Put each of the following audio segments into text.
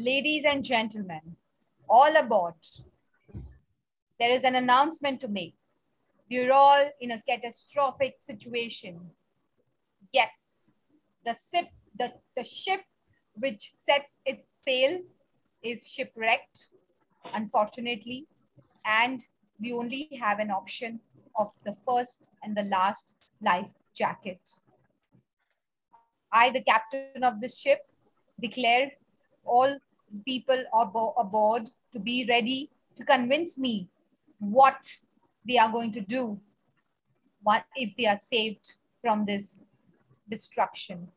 Ladies and gentlemen, all aboard. There is an announcement to make. We're all in a catastrophic situation. Yes, the ship, the, the ship which sets its sail is shipwrecked, unfortunately, and we only have an option of the first and the last life jacket. I, the captain of the ship, declare all people aboard to be ready to convince me what they are going to do what if they are saved from this destruction.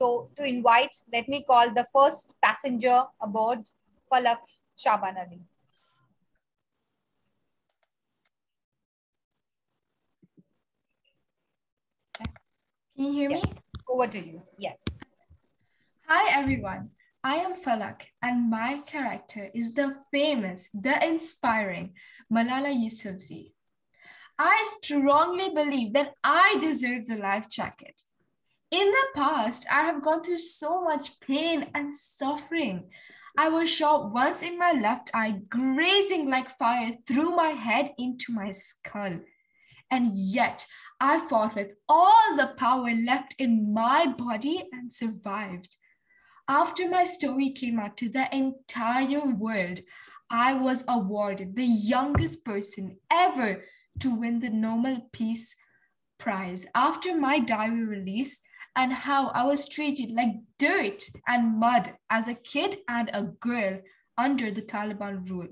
So to invite, let me call the first passenger aboard Falak Shaban Ali. Can you hear me? Over to you. Yes. Hi, everyone. I am Falak, and my character is the famous, the inspiring Malala Yousafzai. I strongly believe that I deserve the life jacket. In the past, I have gone through so much pain and suffering. I was shot once in my left eye, grazing like fire through my head into my skull. And yet, I fought with all the power left in my body and survived. After my story came out to the entire world, I was awarded the youngest person ever to win the Nobel Peace Prize. After my diary release, and how I was treated like dirt and mud as a kid and a girl under the Taliban rule.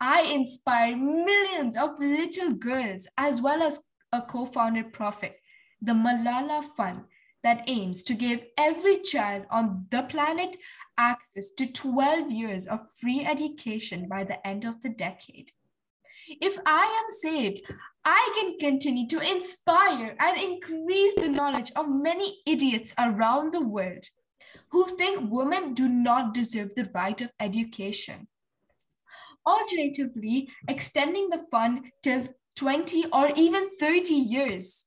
I inspired millions of little girls as well as a co-founded Profit, the Malala Fund, that aims to give every child on the planet access to 12 years of free education by the end of the decade. If I am saved, I can continue to inspire and increase the knowledge of many idiots around the world who think women do not deserve the right of education. Alternatively, extending the fund to 20 or even 30 years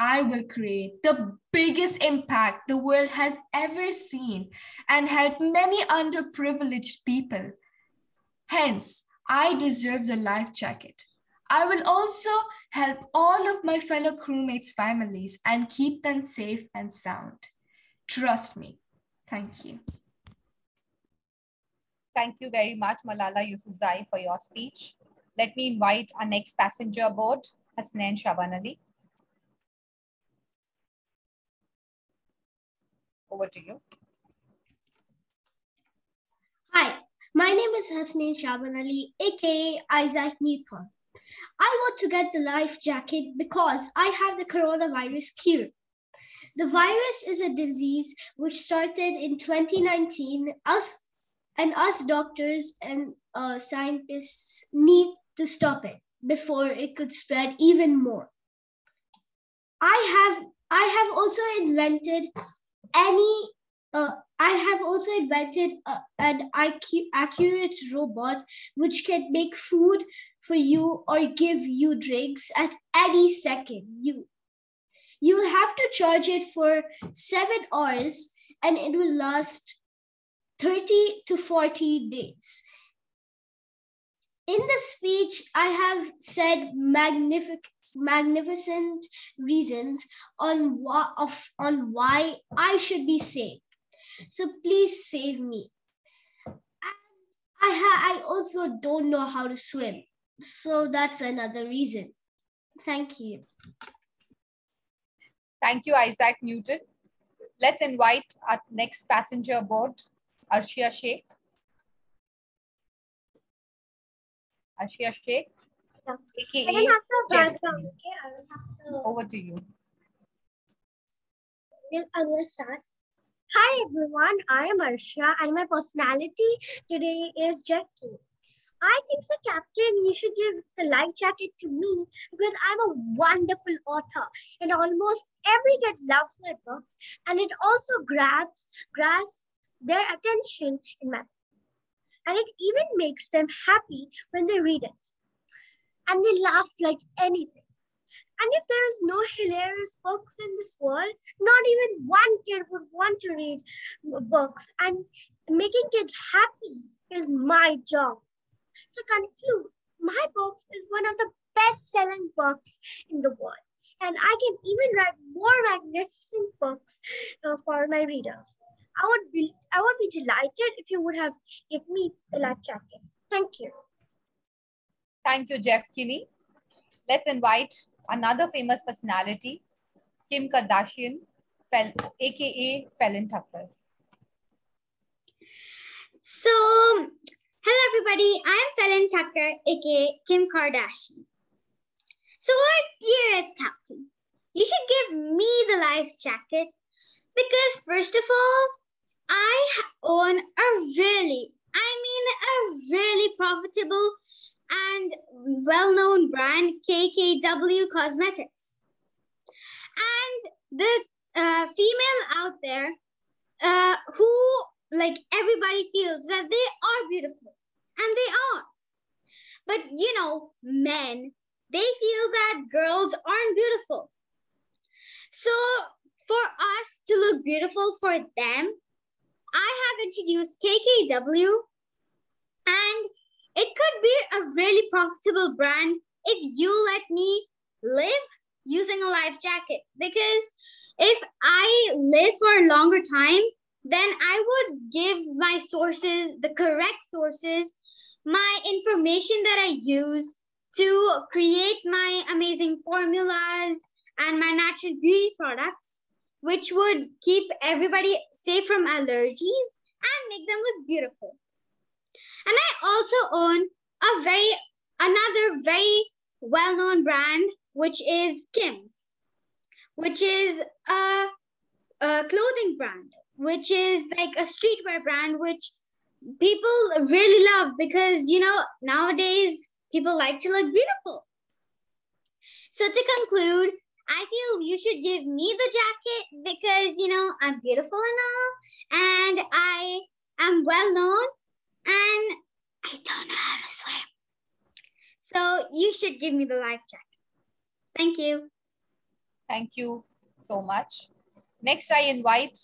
I will create the biggest impact the world has ever seen and help many underprivileged people. Hence, I deserve the life jacket. I will also help all of my fellow crewmates' families and keep them safe and sound. Trust me. Thank you. Thank you very much, Malala Yousafzai, for your speech. Let me invite our next passenger aboard, Hasnain Shaban Over to you. Hi, my name is Hasnain Shaban Ali, aka Isaac Newton. I want to get the life jacket because I have the coronavirus cure. The virus is a disease which started in 2019. Us and us doctors and uh, scientists need to stop it before it could spread even more. I have I have also invented any uh, I have also invented uh, an IQ, accurate robot which can make food for you or give you drinks at any second. You you will have to charge it for seven hours and it will last 30 to 40 days. In the speech, I have said magnificent magnificent reasons on, wh- of, on why I should be saved. So please save me. I, ha- I also don't know how to swim. So that's another reason. Thank you. Thank you, Isaac Newton. Let's invite our next passenger aboard, Arshia Sheikh. Arshia Sheikh. AKA I don't have the background, okay? I will have to... Oh, Over to you. I'm going to start. Hi everyone, I am Arshia and my personality today is Jackie. I think so, Captain, you should give the life jacket to me because I'm a wonderful author and almost every kid loves my books and it also grabs grabs their attention in my and it even makes them happy when they read it and they laugh like anything. And if there is no hilarious books in this world, not even one kid would want to read books. And making kids happy is my job. To conclude, my books is one of the best-selling books in the world. And I can even write more magnificent books uh, for my readers. I would be I would be delighted if you would have given me the life jacket. Thank you. Thank you, Jeff Kinney. Let's invite another famous personality, Kim Kardashian, Fel aka Felon Tucker. So, hello everybody, I'm Felon Tucker, aka Kim Kardashian. So, our dearest captain, you should give me the life jacket because, first of all, I own a really, I mean, a really profitable and well known brand, KKW Cosmetics. And the uh, female out there uh, who, like, everybody feels that they are beautiful, and they are. But, you know, men, they feel that girls aren't beautiful. So, for us to look beautiful for them, I have introduced KKW it could be a really profitable brand if you let me live using a life jacket. Because if I live for a longer time, then I would give my sources, the correct sources, my information that I use to create my amazing formulas and my natural beauty products, which would keep everybody safe from allergies and make them look beautiful. And I also own a very another very well-known brand, which is Skims, which is a, a clothing brand, which is like a streetwear brand, which people really love because you know nowadays people like to look beautiful. So to conclude, I feel you should give me the jacket because you know I'm beautiful and all, and I am well known and I don't know how to swim. So you should give me the life jacket. Thank you. Thank you so much. Next, I invite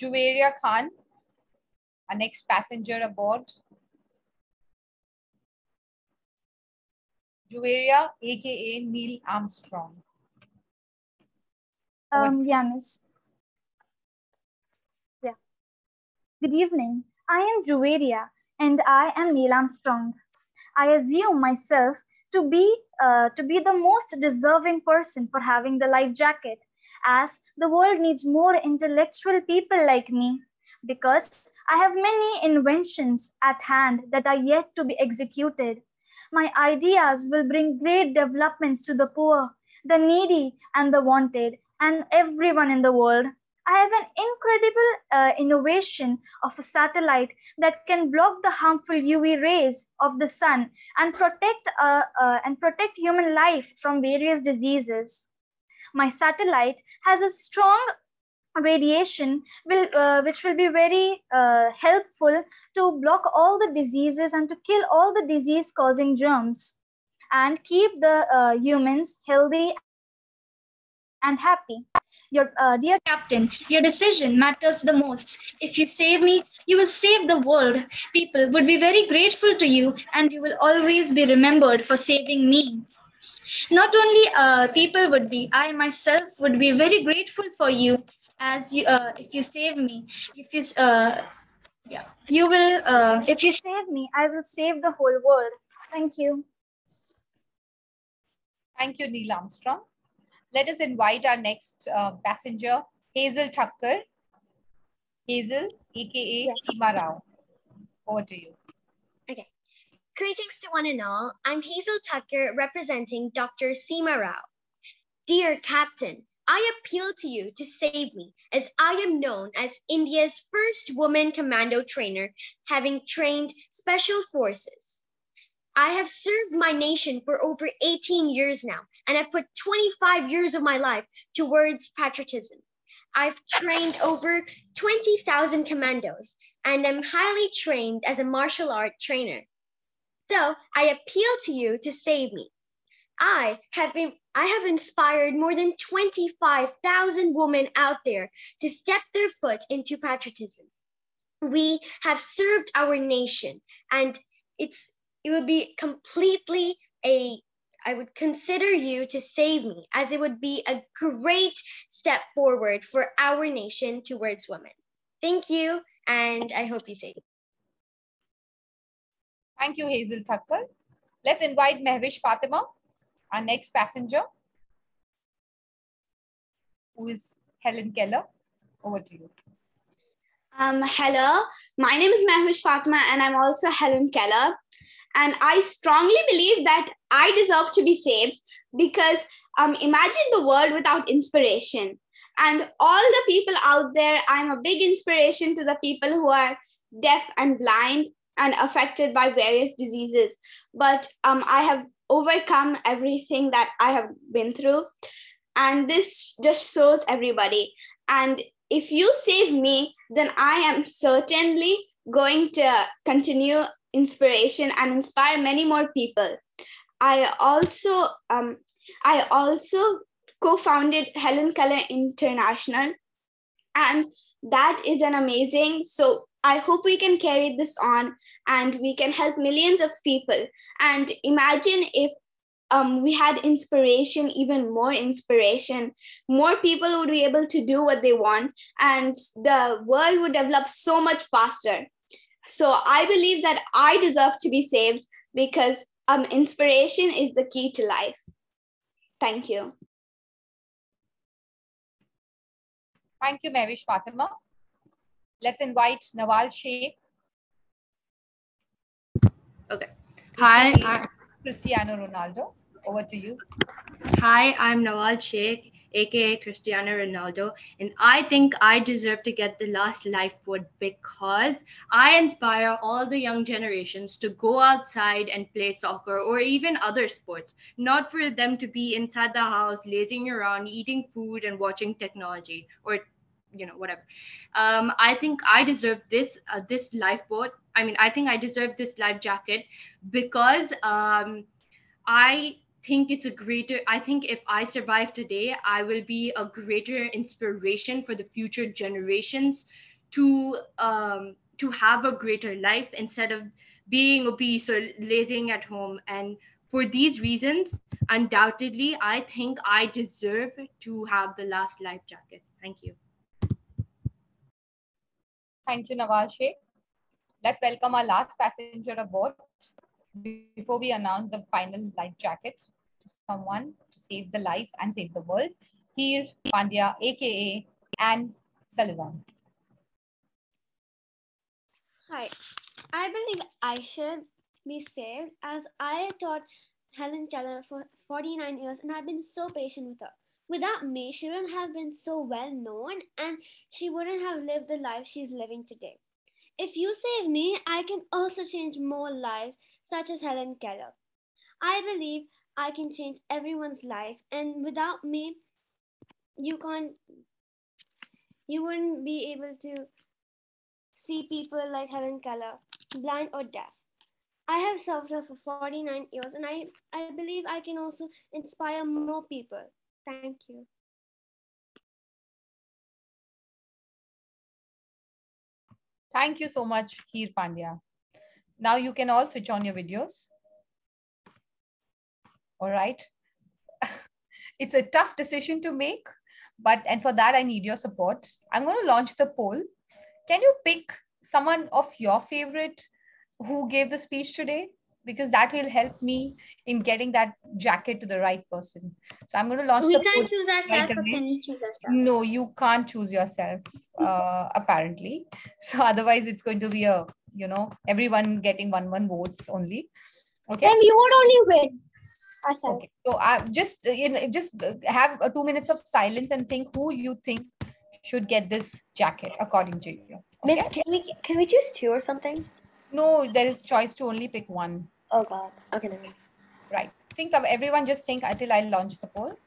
Juveria Khan, our next passenger aboard. Juveria, aka Neil Armstrong. Um, yeah, miss. Yeah. Good evening. I am Juveria and I am Neil Armstrong. I assume myself to be uh, to be the most deserving person for having the life jacket, as the world needs more intellectual people like me, because I have many inventions at hand that are yet to be executed. My ideas will bring great developments to the poor, the needy, and the wanted, and everyone in the world. I have an incredible uh, innovation of a satellite that can block the harmful UV rays of the sun and protect uh, uh, and protect human life from various diseases. My satellite has a strong radiation will, uh, which will be very uh, helpful to block all the diseases and to kill all the disease causing germs and keep the uh, humans healthy and happy. Your uh, dear captain, your decision matters the most. If you save me, you will save the world. People would be very grateful to you, and you will always be remembered for saving me. Not only uh, people would be, I myself would be very grateful for you, as you, uh, if you save me. If you, uh, yeah, you will. Uh, if you save me, I will save the whole world. Thank you. Thank you, Neil Armstrong. Let us invite our next uh, passenger, Hazel Thakkar. Hazel, aka Yes. Seema Rao. Over to you. Okay. Greetings to one and all. I'm Hazel Thakkar representing Dr. Seema Rao. Dear Captain, I appeal to you to save me as I am known as India's first woman commando trainer, having trained special forces. I have served my nation for over 18 years now and I've put 25 years of my life towards patriotism. I've trained over 20,000 commandos and am highly trained as a martial art trainer. So I appeal to you to save me. I have been I have inspired more than 25,000 women out there to step their foot into patriotism. We have served our nation, and it's it would be completely a I would consider you to save me, as it would be a great step forward for our nation towards women. Thank you, and I hope you save me. Thank you, Hazel Thakkar. Let's invite Mehwish Fatima, our next passenger, who is Helen Keller. Over to you. Um, hello, my name is Mehwish Fatima, and I'm also Helen Keller. And I strongly believe that I deserve to be saved because um, imagine the world without inspiration. And all the people out there, I'm a big inspiration to the people who are deaf and blind and affected by various diseases. But um, I have overcome everything that I have been through. And this just shows everybody. And if you save me, then I am certainly going to continue inspiration and inspire many more people. I also um, I also co-founded Helen Keller International, and that is an amazing. So I hope we can carry this on and we can help millions of people. And imagine if um, we had inspiration, even more inspiration, more people would be able to do what they want, and the world would develop so much faster. So I believe that I deserve to be saved because um, inspiration is the key to life. Thank you. Thank you, Mehwish Fatima. Let's invite Nawal Sheikh. Okay. Hi, I, Cristiano Ronaldo. Over to you. hi, I'm Nawal Sheikh, aka Cristiano Ronaldo, and I think I deserve to get the last lifeboat because I inspire all the young generations to go outside and play soccer or even other sports, not for them to be inside the house, lazing around, eating food, and watching technology or you know whatever. Um, i think i deserve this uh, this lifeboat i mean i think i deserve this life jacket because um, i think it's a greater i think if i survive today i will be a greater inspiration for the future generations to um, to have a greater life instead of being obese or lazing at home. And for these reasons undoubtedly i think i deserve to have the last life jacket. Thank you. Thank you, Nawal Sheikh. Let's welcome our last passenger aboard before we announce the final life jacket to someone to save the life and save the world. Heer, Pandya, aka Anne Sullivan. Hi, I believe I should be saved as I taught Helen Keller for 49 years and I've been so patient with her. Without me, she wouldn't have been so well known and she wouldn't have lived the life she's living today. If you save me, I can also change more lives, such as Helen Keller. I believe I can change everyone's life, and without me, you can't, you wouldn't be able to see people like Helen Keller, blind or deaf. I have served her for 49 years, and I, I believe I can also inspire more people. Thank you. Thank you so much, Heer Pandya. Now you can all switch on your videos. All right. it's a tough decision to make, but and for that I need your support. I'm going to launch the poll. Can you pick someone of your favorite who gave the speech today? Because that will help me in getting that jacket to the right person. So I'm going to launch We the can't poll choose right ourselves, or can we choose ourselves? No, you can't choose yourself, uh, apparently. So otherwise, it's going to be a you know everyone getting one one votes only. Okay. Then you would only win. Ourselves. Okay. So I just uh, you know, just uh, have uh, two minutes of silence and think who you think should get this jacket according to you. Miss, can we can we choose two or something? No, there is choice to only pick one. Oh God. Okay, never. Right. Think of everyone. Just think until I launch the poll.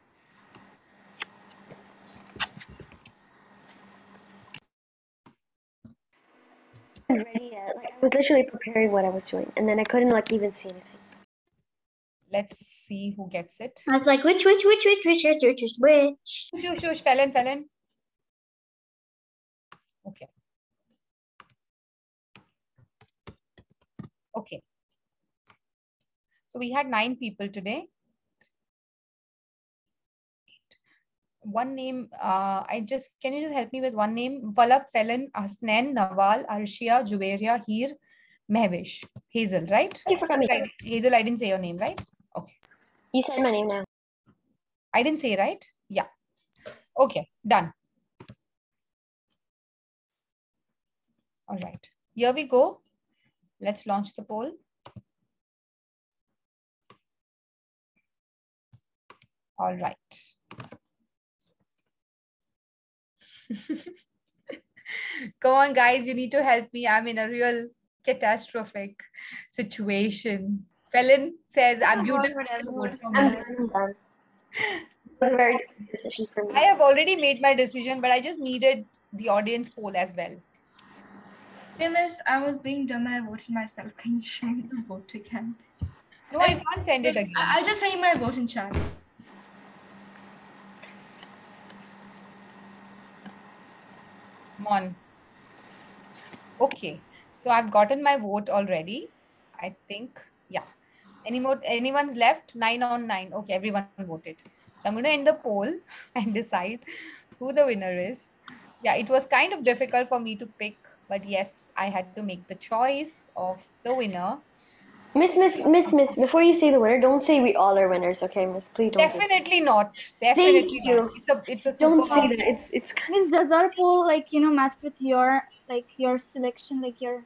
Ready yet. Like I was literally preparing what I was doing, and then I couldn't like even see anything. let's see who gets it. I was like, which, which, which, which, which, which, which, which, which? Shush, shush, shush, Felon, Felon. Okay. Okay. So we had nine people today. One name, uh, I just, can you just help me with one name? Falak, Felon, Hasnain, Nawal, Arshia, Juveria, Heer, Mehwish, Hazel, right? You forgot me. Right. Hazel, I didn't say your name, right? Okay. You said my name now. I didn't say right? Yeah. Okay, done. All right, here we go. Let's launch the poll. All right. Come on, guys, you need to help me. I'm in a real catastrophic situation. Felon says, I'm beautiful. Vote for me." I'm I'm done. Was a very difficult decision for me. I have already made my decision, but I just needed the audience poll as well. Famous, I was being dumb and I voted myself. Can you show me the vote again? No, I can't send it again. I- I'll just say my vote in chat. On. Okay, so I've gotten my vote already. I think, yeah. Any more? Anyone's left? Nine on nine. Okay, everyone voted. So I'm going to end the poll and decide who the winner is. Yeah, it was kind of difficult for me to pick, but yes, I had to make the choice of the winner. Miss, Miss, Miss, Miss, before you say the winner, don't say we all are winners, okay, Miss? Please don't say Definitely not. Definitely you. not. It's a, it's a Don't say that. It's it's Means does our poll like you know match with your like your selection, like your